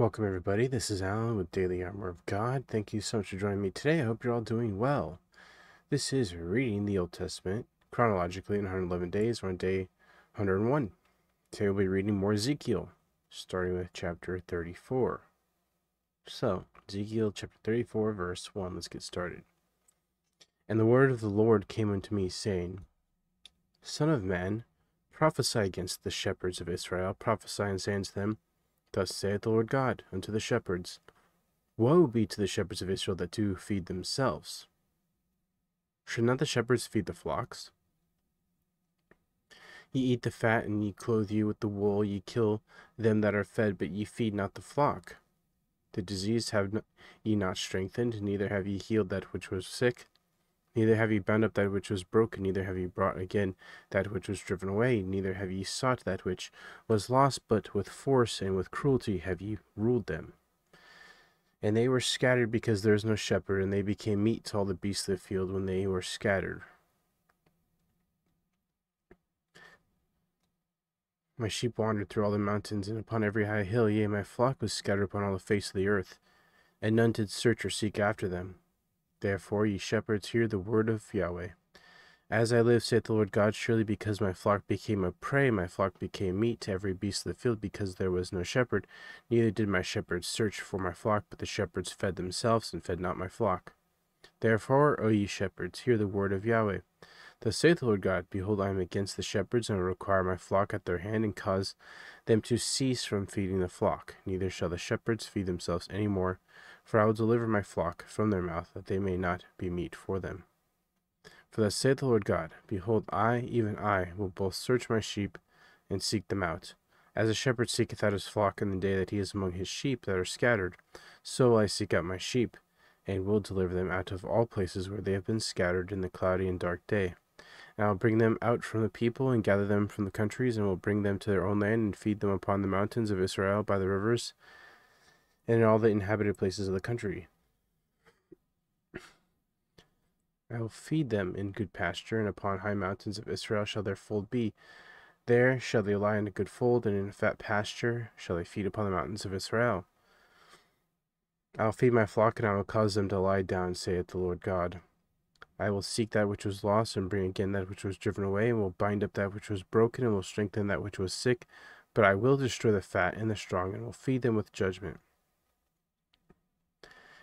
Welcome, everybody. This is Alan with Daily Armor of God. Thank you so much for joining me today. I hope you're all doing well. This is reading the Old Testament chronologically in 111 days. We're on day 101. Today we'll be reading more Ezekiel, starting with chapter 34. So, Ezekiel chapter 34, verse 1. Let's get started. And the word of the Lord came unto me, saying, Son of man, prophesy against the shepherds of Israel, prophesy and say unto them, Thus saith the Lord God unto the shepherds Woe be to the shepherds of Israel that do feed themselves. Should not the shepherds feed the flocks? Ye eat the fat, and ye clothe you with the wool, ye kill them that are fed, but ye feed not the flock. The diseased have ye not strengthened, neither have ye healed that which was sick. Neither have ye bound up that which was broken, neither have ye brought again that which was driven away, neither have ye sought that which was lost, but with force and with cruelty have ye ruled them. And they were scattered because there is no shepherd, and they became meat to all the beasts of the field when they were scattered. My sheep wandered through all the mountains, and upon every high hill, yea, my flock was scattered upon all the face of the earth, and none did search or seek after them. Therefore, ye shepherds, hear the word of Yahweh. As I live, saith the Lord God, surely because my flock became a prey, my flock became meat to every beast of the field, because there was no shepherd, neither did my shepherds search for my flock, but the shepherds fed themselves, and fed not my flock. Therefore, O ye shepherds, hear the word of Yahweh. Thus saith the Lord God, Behold, I am against the shepherds, and will require my flock at their hand, and cause them to cease from feeding the flock. Neither shall the shepherds feed themselves any more, for I will deliver my flock from their mouth, that they may not be meat for them. For thus saith the Lord God Behold, I, even I, will both search my sheep and seek them out. As a shepherd seeketh out his flock in the day that he is among his sheep that are scattered, so will I seek out my sheep, and will deliver them out of all places where they have been scattered in the cloudy and dark day. And I will bring them out from the people, and gather them from the countries, and will bring them to their own land, and feed them upon the mountains of Israel by the rivers, and in all the inhabited places of the country. I will feed them in good pasture, and upon high mountains of Israel shall their fold be. There shall they lie in a good fold, and in a fat pasture shall they feed upon the mountains of Israel. I will feed my flock, and I will cause them to lie down, saith the Lord God. I will seek that which was lost, and bring again that which was driven away, and will bind up that which was broken, and will strengthen that which was sick. But I will destroy the fat and the strong, and will feed them with judgment.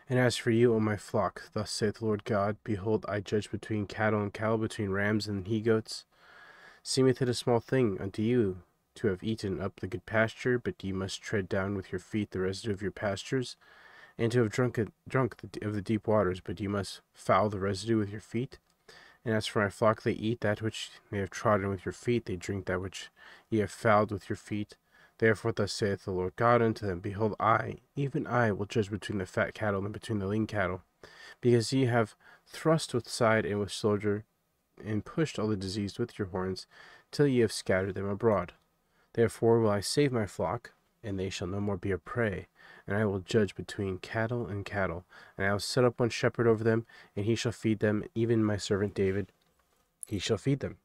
And as for you, O my flock, thus saith the Lord God, Behold, I judge between cattle and cattle, between rams and he goats. Seemeth it a small thing unto you to have eaten up the good pasture, but ye must tread down with your feet the residue of your pastures, and to have drunk, it, drunk the, of the deep waters, but ye must foul the residue with your feet. And as for my flock, they eat that which they have trodden with your feet, they drink that which ye have fouled with your feet. Therefore, thus saith the Lord God unto them Behold, I, even I, will judge between the fat cattle and between the lean cattle, because ye have thrust with side and with shoulder, and pushed all the diseased with your horns, till ye have scattered them abroad. Therefore will I save my flock, and they shall no more be a prey. And I will judge between cattle and cattle, and I will set up one shepherd over them, and he shall feed them, even my servant David. He shall feed them.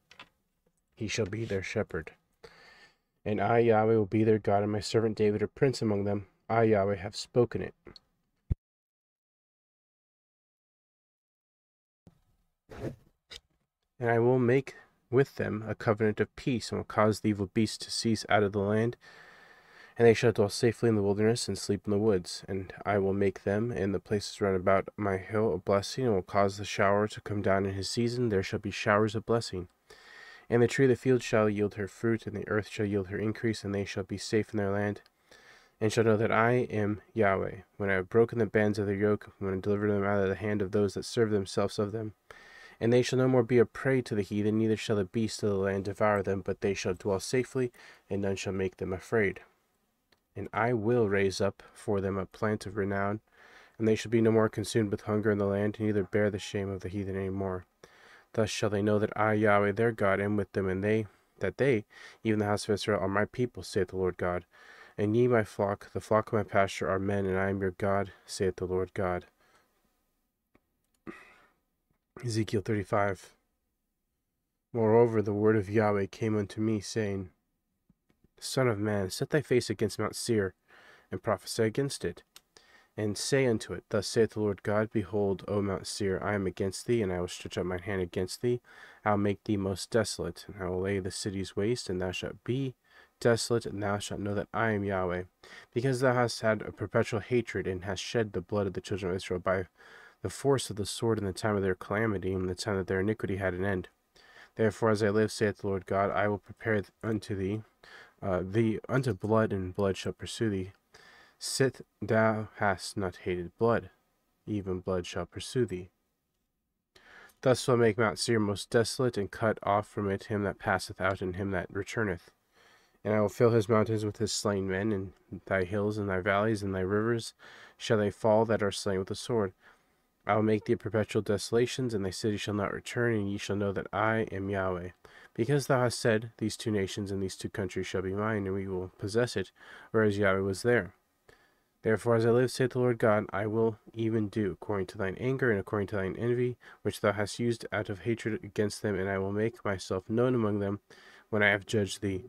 He shall be their shepherd. And I, Yahweh, will be their God, and my servant David a prince among them. I, Yahweh, have spoken it. And I will make with them a covenant of peace, and will cause the evil beasts to cease out of the land. And they shall dwell safely in the wilderness and sleep in the woods. And I will make them and the places round about my hill a blessing, and will cause the shower to come down in his season. There shall be showers of blessing. And the tree of the field shall yield her fruit, and the earth shall yield her increase, and they shall be safe in their land. And shall know that I am Yahweh, when I have broken the bands of their yoke, when I deliver them out of the hand of those that serve themselves of them. And they shall no more be a prey to the heathen, neither shall the beasts of the land devour them, but they shall dwell safely, and none shall make them afraid. And I will raise up for them a plant of renown, and they shall be no more consumed with hunger in the land, neither bear the shame of the heathen any more. Thus shall they know that I, Yahweh, their God, am with them, and they, that they, even the house of Israel, are my people, saith the Lord God. And ye, my flock, the flock of my pasture, are men, and I am your God, saith the Lord God. Ezekiel 35 Moreover, the word of Yahweh came unto me, saying, Son of man, set thy face against Mount Seir, and prophesy against it. And say unto it, Thus saith the Lord God, Behold, O Mount Seir, I am against thee, and I will stretch out mine hand against thee. I will make thee most desolate, and I will lay the cities waste, and thou shalt be desolate, and thou shalt know that I am Yahweh. Because thou hast had a perpetual hatred, and hast shed the blood of the children of Israel by the force of the sword in the time of their calamity, and the time that their iniquity had an end. Therefore, as I live, saith the Lord God, I will prepare unto thee, uh, thee unto blood, and blood shall pursue thee Sith thou hast not hated blood, even blood shall pursue thee. Thus will I make Mount Seir most desolate, and cut off from it him that passeth out, and him that returneth. And I will fill his mountains with his slain men, and thy hills and thy valleys and thy rivers shall they fall that are slain with the sword. I will make thee perpetual desolations, and thy city shall not return, and ye shall know that I am Yahweh. Because thou hast said, These two nations and these two countries shall be mine, and we will possess it, whereas Yahweh was there. Therefore, as I live, saith the Lord God, I will even do according to thine anger and according to thine envy, which thou hast used out of hatred against them, and I will make myself known among them when I have judged thee.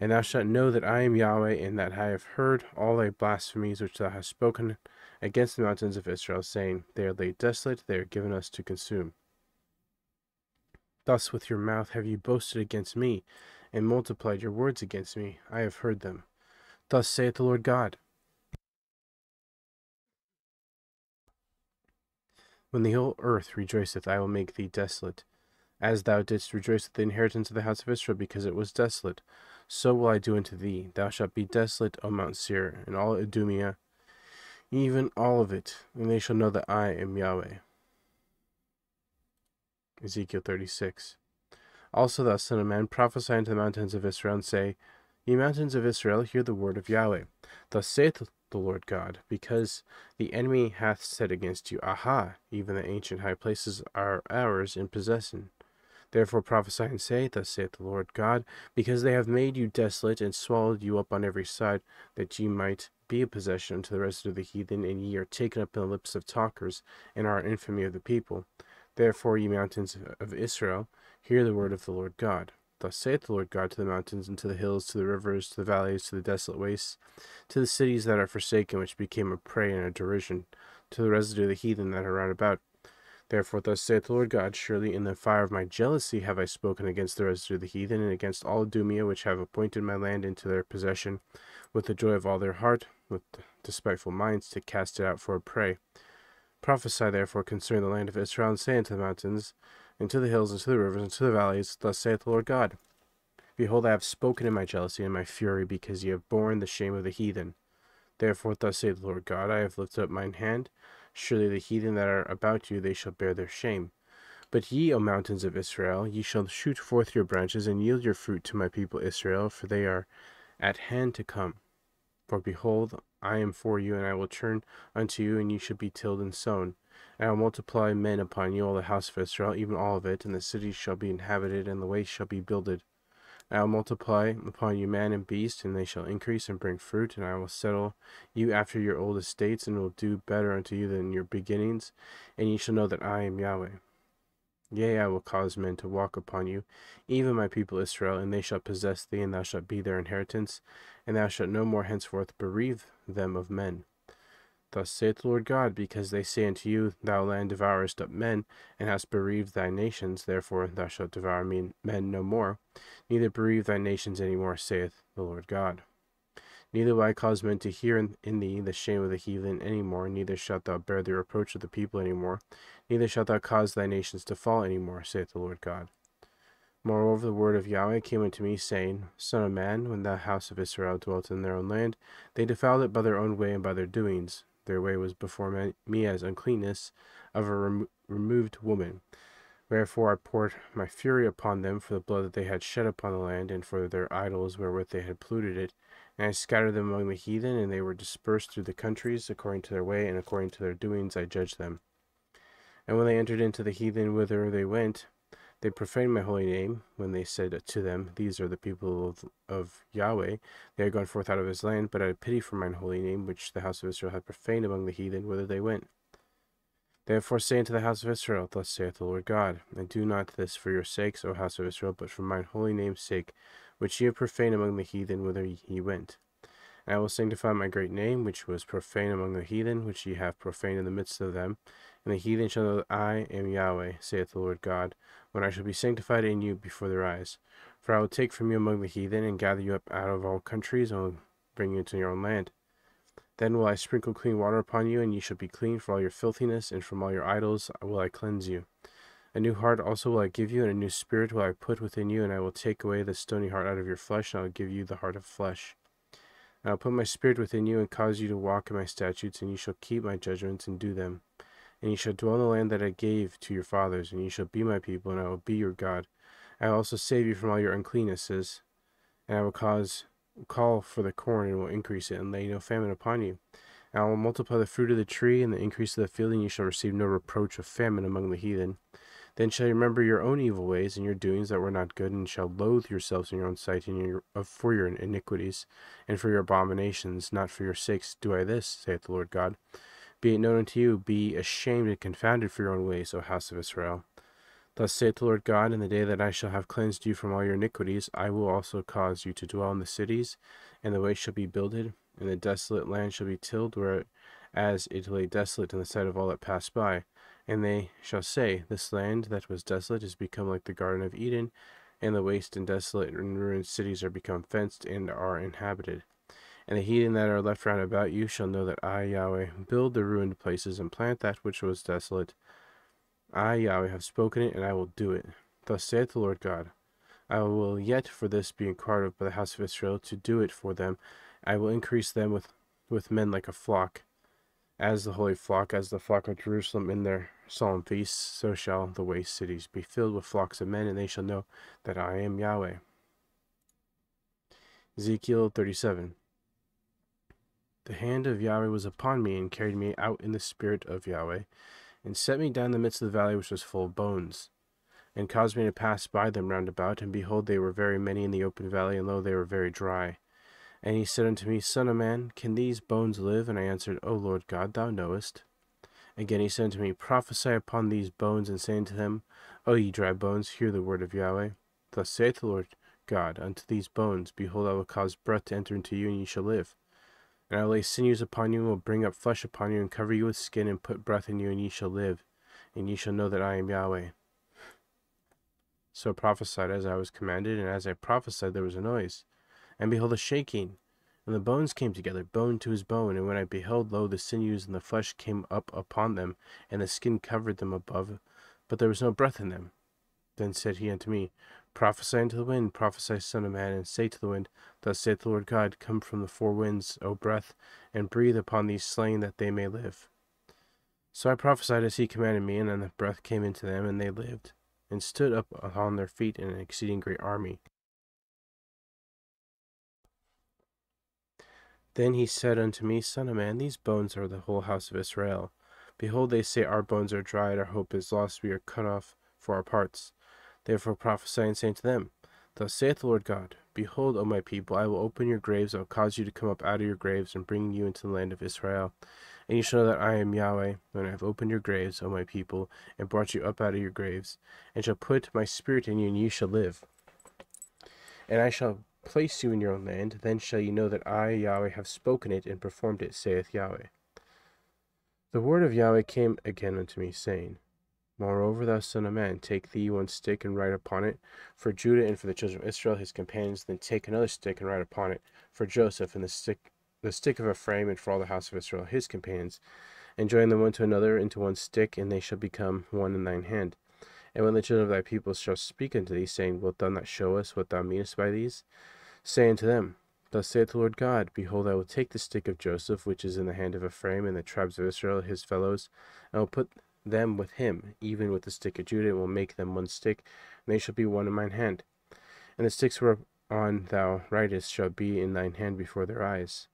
And thou shalt know that I am Yahweh, and that I have heard all thy blasphemies which thou hast spoken against the mountains of Israel, saying, They are laid desolate, they are given us to consume. Thus with your mouth have you boasted against me, and multiplied your words against me. I have heard them. Thus saith the Lord God. When the whole earth rejoiceth, I will make thee desolate. As thou didst rejoice at the inheritance of the house of Israel, because it was desolate, so will I do unto thee. Thou shalt be desolate, O Mount Seir, and all Idumea, even all of it, and they shall know that I am Yahweh. Ezekiel 36. Also thou, son of man, prophesy unto the mountains of Israel, and say, Ye mountains of Israel, hear the word of Yahweh. Thus saith the Lord God, because the enemy hath said against you, Aha, even the ancient high places are ours in possession. Therefore prophesy and say, Thus saith the Lord God, because they have made you desolate and swallowed you up on every side, that ye might be a possession unto the rest of the heathen, and ye are taken up in the lips of talkers, and are infamy of the people. Therefore, ye mountains of Israel, hear the word of the Lord God. Thus saith the Lord God to the mountains, and to the hills, to the rivers, to the valleys, to the desolate wastes, to the cities that are forsaken, which became a prey and a derision, to the residue of the heathen that are round about. Therefore, thus saith the Lord God, Surely in the fire of my jealousy have I spoken against the residue of the heathen, and against all Idumea, which have appointed my land into their possession, with the joy of all their heart, with despiteful minds, to cast it out for a prey. Prophesy therefore concerning the land of Israel, and say unto the mountains, and to the hills, into the rivers, into the valleys, thus saith the Lord God. Behold, I have spoken in my jealousy and my fury, because ye have borne the shame of the heathen. Therefore, thus saith the Lord God, I have lifted up mine hand. Surely the heathen that are about you, they shall bear their shame. But ye, O mountains of Israel, ye shall shoot forth your branches, and yield your fruit to my people Israel, for they are at hand to come. For behold, I am for you, and I will turn unto you, and ye shall be tilled and sown. I will multiply men upon you, all the house of Israel, even all of it, and the cities shall be inhabited, and the ways shall be builded. I will multiply upon you man and beast, and they shall increase and bring fruit, and I will settle you after your old estates, and will do better unto you than your beginnings, and ye shall know that I am Yahweh. Yea, I will cause men to walk upon you, even my people Israel, and they shall possess thee, and thou shalt be their inheritance, and thou shalt no more henceforth bereave them of men. Thus saith the Lord God, because they say unto you, Thou land devourest up men, and hast bereaved thy nations, therefore thou shalt devour men no more, neither bereave thy nations any more, saith the Lord God. Neither will I cause men to hear in, thee the shame of the heathen any more, neither shalt thou bear the reproach of the people any more, neither shalt thou cause thy nations to fall any more, saith the Lord God. Moreover, the word of Yahweh came unto me, saying, Son of man, when the house of Israel dwelt in their own land, they defiled it by their own way and by their doings. Their way was before me as uncleanness of a rem removed woman. Wherefore I poured my fury upon them for the blood that they had shed upon the land, and for their idols wherewith they had polluted it. And I scattered them among the heathen, and they were dispersed through the countries, according to their way, and according to their doings I judged them. And when they entered into the heathen whither they went, they profaned my holy name when they said to them, These are the people of, Yahweh. They are gone forth out of his land, but I had pity for mine holy name, which the house of Israel had profaned among the heathen, whither they went. Therefore say unto the house of Israel, Thus saith the Lord God, And do not this for your sakes, O house of Israel, but for mine holy name's sake, which ye have profaned among the heathen, whither ye went. And I will sanctify my great name, which was profaned among the heathen, which ye have profaned in the midst of them. And the heathen shall know that I am Yahweh, saith the Lord God, when I shall be sanctified in you before their eyes. For I will take from you among the heathen, and gather you up out of all countries, and will bring you into your own land. Then will I sprinkle clean water upon you, and ye shall be clean for all your filthiness, and from all your idols will I cleanse you. A new heart also will I give you, and a new spirit will I put within you, and I will take away the stony heart out of your flesh, and I will give you the heart of flesh. And I will put my spirit within you, and cause you to walk in my statutes, and ye shall keep my judgments and do them. And ye shall dwell in the land that I gave to your fathers, and ye shall be my people, and I will be your God. I will also save you from all your uncleannesses, and I will cause call for the corn, and will increase it, and lay no famine upon you. And I will multiply the fruit of the tree, and the increase of the field, and ye shall receive no reproach of famine among the heathen. Then shall you remember your own evil ways and your doings that were not good, and shall loathe yourselves in your own sight and your, uh, for your iniquities, and for your abominations. Not for your sakes do I this, saith the Lord God. Be it known unto you, be ashamed and confounded for your own ways, O house of Israel. Thus saith the Lord God, in the day that I shall have cleansed you from all your iniquities, I will also cause you to dwell in the cities, and the way shall be builded, and the desolate land shall be tilled, whereas it lay desolate in the sight of all that pass by. And they shall say, This land that was desolate is become like the Garden of Eden, and the waste and desolate and ruined cities are become fenced and are inhabited. And the heathen that are left round about you shall know that I, Yahweh, build the ruined places and plant that which was desolate. I, Yahweh, have spoken it, and I will do it. Thus saith the Lord God. I will yet for this be inquired of by the house of Israel, to do it for them. I will increase them with, with men like a flock. As the holy flock, as the flock of Jerusalem in their solemn feasts, so shall the waste cities be filled with flocks of men, and they shall know that I am Yahweh. Ezekiel 37 the hand of Yahweh was upon me, and carried me out in the spirit of Yahweh, and set me down in the midst of the valley which was full of bones, and caused me to pass by them round about. And behold, they were very many in the open valley, and lo, they were very dry. And he said unto me, Son of man, can these bones live? And I answered, O Lord God, thou knowest. Again he said unto me, Prophesy upon these bones, and say unto them, O ye dry bones, hear the word of Yahweh. Thus saith the Lord God unto these bones, Behold, I will cause breath to enter into you, and ye shall live. And I will lay sinews upon you, and will bring up flesh upon you, and cover you with skin, and put breath in you, and ye shall live, and ye shall know that I am Yahweh. So I prophesied as I was commanded, and as I prophesied there was a noise, and behold a shaking, and the bones came together, bone to his bone, and when I beheld, lo, the sinews and the flesh came up upon them, and the skin covered them above, but there was no breath in them. Then said he unto me, Prophesy unto the wind, prophesy, son of man, and say to the wind, Thus saith the Lord God, Come from the four winds, O breath, and breathe upon these slain, that they may live. So I prophesied as he commanded me, and then the breath came into them, and they lived, and stood up upon their feet in an exceeding great army. Then he said unto me, Son of man, these bones are the whole house of Israel. Behold, they say, Our bones are dried, our hope is lost, we are cut off for our parts. Therefore prophesy and say unto them, Thus saith the Lord God, Behold, O my people, I will open your graves, I will cause you to come up out of your graves, and bring you into the land of Israel. And you shall know that I am Yahweh, when I have opened your graves, O my people, and brought you up out of your graves, and shall put my spirit in you, and ye shall live. And I shall place you in your own land, then shall ye know that I, Yahweh, have spoken it and performed it, saith Yahweh. The word of Yahweh came again unto me, saying, Moreover, thou son of man, take thee one stick and write upon it for Judah and for the children of Israel his companions. Then take another stick and write upon it for Joseph and the stick the stick of Ephraim and for all the house of Israel his companions. And join them one to another into one stick, and they shall become one in thine hand. And when the children of thy people shall speak unto thee, saying, Wilt thou not show us what thou meanest by these? Say unto them, Thus saith the Lord God, Behold, I will take the stick of Joseph, which is in the hand of Ephraim, and the tribes of Israel, his fellows, and will put them with him, even with the stick of Judah, will make them one stick, and they shall be one in mine hand. And the sticks whereon thou writest shall be in thine hand before their eyes.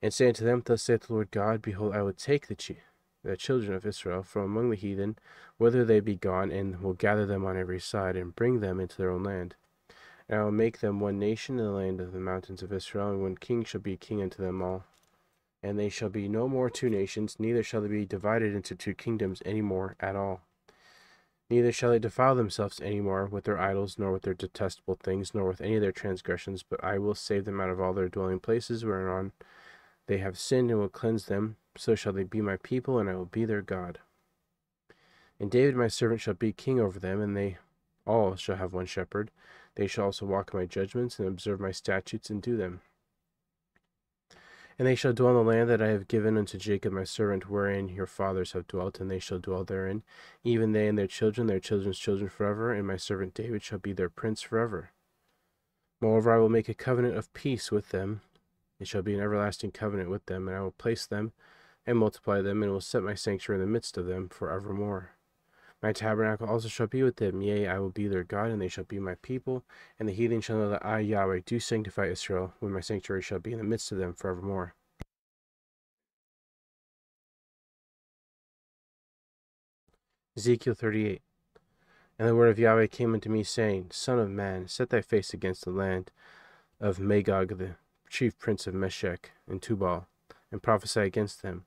And say unto them, Thus saith the Lord God, Behold, I will take the, chi- the children of Israel from among the heathen, whither they be gone, and will gather them on every side, and bring them into their own land. And I will make them one nation in the land of the mountains of Israel, and one king shall be king unto them all and they shall be no more two nations, neither shall they be divided into two kingdoms any more at all. Neither shall they defile themselves any more with their idols, nor with their detestable things, nor with any of their transgressions, but I will save them out of all their dwelling places whereon they have sinned, and will cleanse them. So shall they be my people, and I will be their God. And David my servant shall be king over them, and they all shall have one shepherd. They shall also walk in my judgments, and observe my statutes, and do them. And they shall dwell in the land that I have given unto Jacob my servant, wherein your fathers have dwelt, and they shall dwell therein, even they and their children, their children's children forever, and my servant David shall be their prince forever. Moreover, I will make a covenant of peace with them. It shall be an everlasting covenant with them, and I will place them and multiply them, and will set my sanctuary in the midst of them forevermore. My tabernacle also shall be with them, yea, I will be their God, and they shall be my people, and the heathen shall know that I, Yahweh, do sanctify Israel, when my sanctuary shall be in the midst of them forevermore. Ezekiel 38 And the word of Yahweh came unto me, saying, Son of man, set thy face against the land of Magog, the chief prince of Meshech and Tubal, and prophesy against them,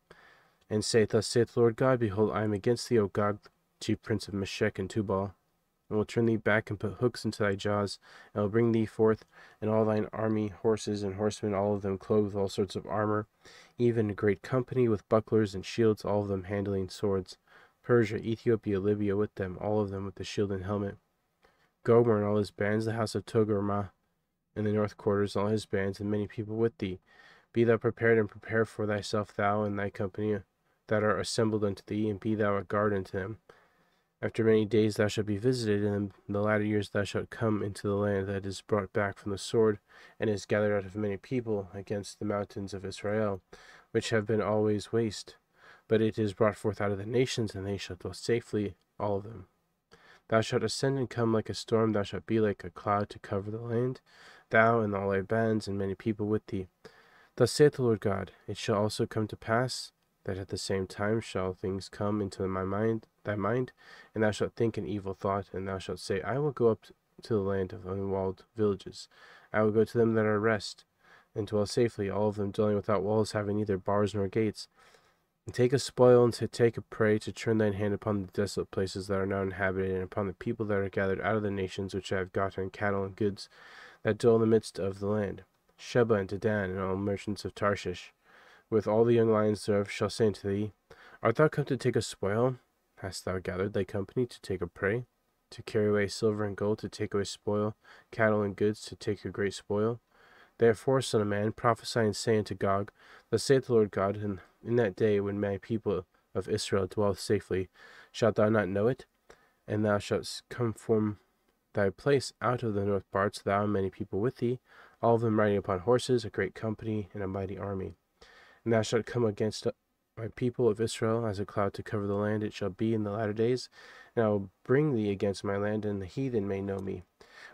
and say, Thus saith the Lord God, Behold, I am against thee, O Gog, chief prince of Meshech and Tubal, and will turn thee back and put hooks into thy jaws, and will bring thee forth, and all thine army, horses and horsemen, all of them clothed with all sorts of armor, even a great company with bucklers and shields, all of them handling swords. Persia, Ethiopia, Libya with them, all of them with the shield and helmet. Gomer and all his bands, the house of Togarmah, and the north quarters, all his bands, and many people with thee. Be thou prepared and prepare for thyself, thou and thy company that are assembled unto thee, and be thou a guard unto them. After many days thou shalt be visited, and in the latter years thou shalt come into the land that is brought back from the sword, and is gathered out of many people against the mountains of Israel, which have been always waste. But it is brought forth out of the nations, and they shall dwell safely, all of them. Thou shalt ascend and come like a storm, thou shalt be like a cloud to cover the land, thou and all thy bands, and many people with thee. Thus saith the Lord God, It shall also come to pass, that at the same time shall things come into my mind thy mind, and thou shalt think an evil thought, and thou shalt say, I will go up to the land of unwalled villages. I will go to them that are rest, and dwell safely, all of them dwelling without walls, having neither bars nor gates. And take a spoil, and to take a prey, to turn thine hand upon the desolate places that are now inhabited, and upon the people that are gathered out of the nations which I have gotten cattle and goods that dwell in the midst of the land. Sheba and Dedan, and all merchants of Tarshish, with all the young lions thereof, shall say unto thee, Art thou come to take a spoil? Hast thou gathered thy company to take a prey, to carry away silver and gold, to take away spoil, cattle and goods, to take a great spoil? Therefore, son of man, prophesy and say unto Gog, Thus saith the Lord God, and in that day when my people of Israel dwell safely, shalt thou not know it? And thou shalt come from thy place out of the north parts, thou and many people with thee, all of them riding upon horses, a great company, and a mighty army. And thou shalt come against my people of Israel as a cloud to cover the land. It shall be in the latter days, and I will bring thee against my land, and the heathen may know me,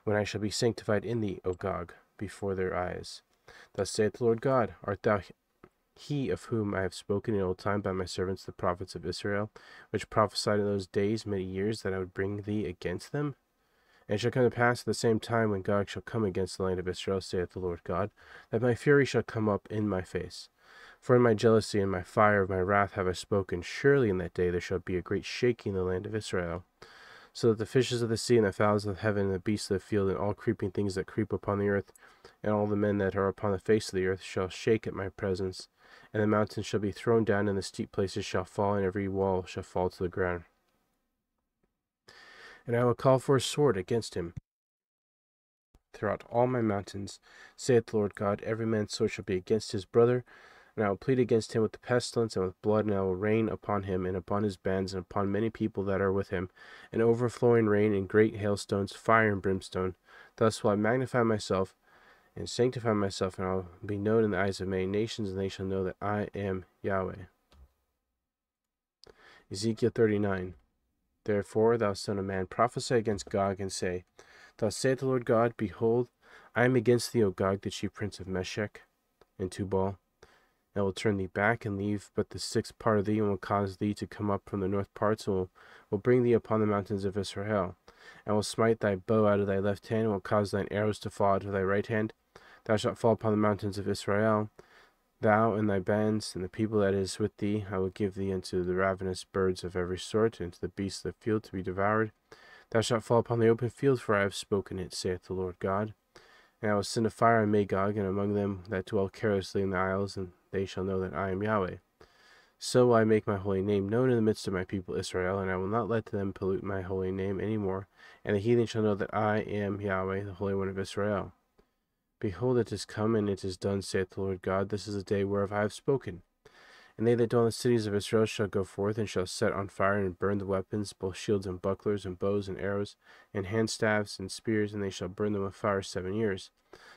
when I shall be sanctified in thee, O Gog, before their eyes. Thus saith the Lord God, Art thou he of whom I have spoken in old time by my servants the prophets of Israel, which prophesied in those days many years that I would bring thee against them? And it shall come to pass at the same time when Gog shall come against the land of Israel, saith the Lord God, that my fury shall come up in my face for in my jealousy and my fire of my wrath have I spoken. Surely in that day there shall be a great shaking in the land of Israel, so that the fishes of the sea and the fowls of heaven and the beasts of the field and all creeping things that creep upon the earth and all the men that are upon the face of the earth shall shake at my presence. And the mountains shall be thrown down, and the steep places shall fall, and every wall shall fall to the ground. And I will call for a sword against him throughout all my mountains, saith the Lord God. Every man's sword shall be against his brother, and I will plead against him with the pestilence and with blood, and I will rain upon him and upon his bands and upon many people that are with him, an overflowing rain and great hailstones, fire and brimstone. Thus will I magnify myself and sanctify myself, and I will be known in the eyes of many nations, and they shall know that I am Yahweh. Ezekiel 39 Therefore, thou son of man, prophesy against Gog, and say, Thus saith the Lord God, Behold, I am against thee, O Gog, the chief prince of Meshech and Tubal and will turn thee back and leave but the sixth part of thee, and will cause thee to come up from the north parts, and will, will bring thee upon the mountains of Israel, and will smite thy bow out of thy left hand, and will cause thine arrows to fall out of thy right hand. Thou shalt fall upon the mountains of Israel, Thou and thy bands, and the people that is with thee, I will give thee unto the ravenous birds of every sort, and to the beasts of the field to be devoured. Thou shalt fall upon the open field, for I have spoken it, saith the Lord God. And I will send a fire on Magog, and among them that dwell carelessly in the isles, and they shall know that I am Yahweh. So will I make my holy name known in the midst of my people Israel, and I will not let them pollute my holy name any more. And the heathen shall know that I am Yahweh, the Holy One of Israel. Behold, it is come, and it is done, saith the Lord God. This is the day whereof I have spoken. And they that dwell in the cities of Israel shall go forth, and shall set on fire and burn the weapons, both shields and bucklers, and bows and arrows, and handstaffs and spears, and they shall burn them with fire seven years.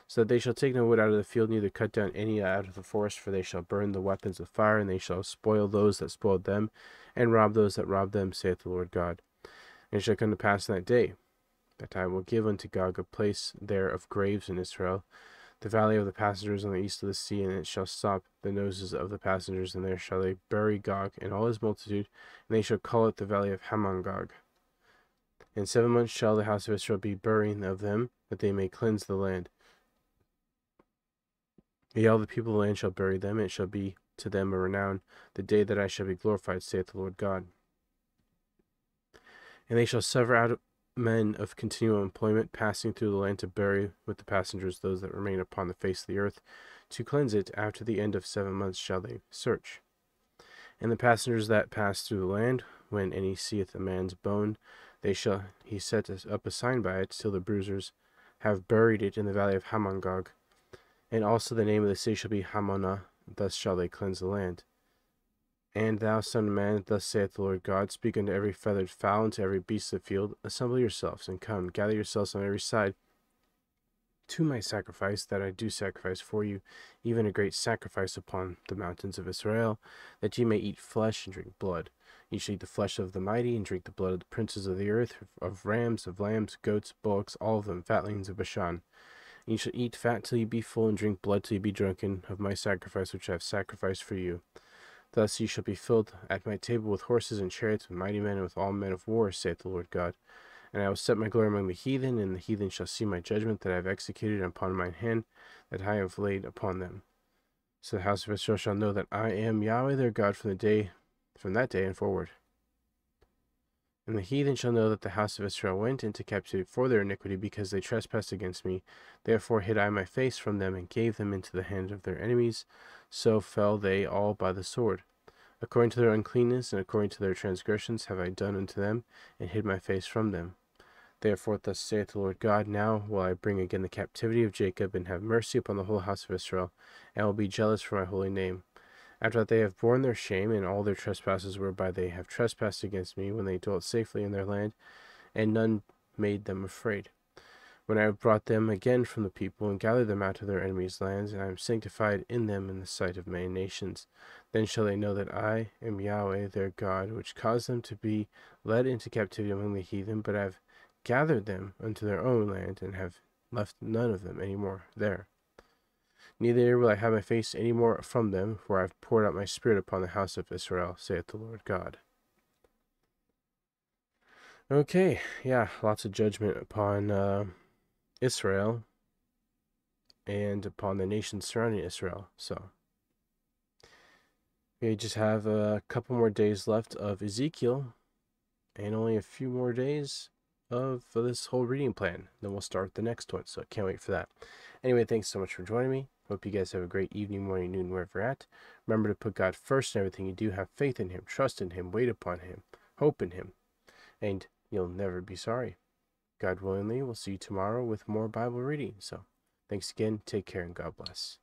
So that they shall take no wood out of the field, neither cut down any out of the forest, for they shall burn the weapons with fire, and they shall spoil those that spoiled them, and rob those that robbed them, saith the Lord God. And it shall come to pass in that day that I will give unto Gog a place there of graves in Israel, the valley of the passengers on the east of the sea, and it shall stop the noses of the passengers, and there shall they bury Gog and all his multitude, and they shall call it the valley of Hamon-Gog. In seven months shall the house of Israel be burying of them, that they may cleanse the land. Yea, all the people of the land shall bury them, and it shall be to them a renown, the day that I shall be glorified, saith the Lord God. And they shall sever out men of continual employment passing through the land to bury with the passengers those that remain upon the face of the earth. To cleanse it after the end of seven months shall they search. And the passengers that pass through the land, when any seeth a man's bone, they shall he set up a sign by it till the bruisers have buried it in the valley of Hamon-Gog. And also the name of the city shall be Hamonah, thus shall they cleanse the land. And thou, son of man, thus saith the Lord God, speak unto every feathered fowl and to every beast of the field, Assemble yourselves, and come, gather yourselves on every side to my sacrifice that I do sacrifice for you, even a great sacrifice upon the mountains of Israel, that ye may eat flesh and drink blood. Ye shall eat the flesh of the mighty, and drink the blood of the princes of the earth, of rams, of lambs, goats, bullocks, all of them, fatlings of Bashan. Ye shall eat fat till ye be full, and drink blood till ye be drunken, of my sacrifice which I have sacrificed for you. Thus ye shall be filled at my table with horses and chariots, with mighty men, and with all men of war, saith the Lord God. And I will set my glory among the heathen, and the heathen shall see my judgment that I have executed upon mine hand, that I have laid upon them. So the house of Israel shall know that I am Yahweh their God from the day, from that day and forward. And the heathen shall know that the house of Israel went into captivity for their iniquity, because they trespassed against me. Therefore hid I my face from them, and gave them into the hand of their enemies, so fell they all by the sword. According to their uncleanness and according to their transgressions have I done unto them, and hid my face from them. Therefore, thus saith the Lord God, Now will I bring again the captivity of Jacob, and have mercy upon the whole house of Israel, and will be jealous for my holy name. After that they have borne their shame, and all their trespasses whereby they have trespassed against me, when they dwelt safely in their land, and none made them afraid when I have brought them again from the people, and gathered them out of their enemies' lands, and I am sanctified in them in the sight of many nations. Then shall they know that I am Yahweh their God, which caused them to be led into captivity among the heathen, but I have gathered them unto their own land, and have left none of them any more there. Neither will I have my face any more from them, for I have poured out my spirit upon the house of Israel, saith the Lord God. Okay, yeah, lots of judgment upon uh, Israel and upon the nations surrounding Israel. So we just have a couple more days left of Ezekiel and only a few more days of this whole reading plan. Then we'll start the next one. So I can't wait for that. Anyway, thanks so much for joining me. Hope you guys have a great evening, morning, noon, wherever you're at. Remember to put God first in everything you do. Have faith in Him, trust in Him, wait upon Him, hope in Him, and you'll never be sorry. God willingly, we'll see you tomorrow with more Bible reading. So thanks again. Take care and God bless.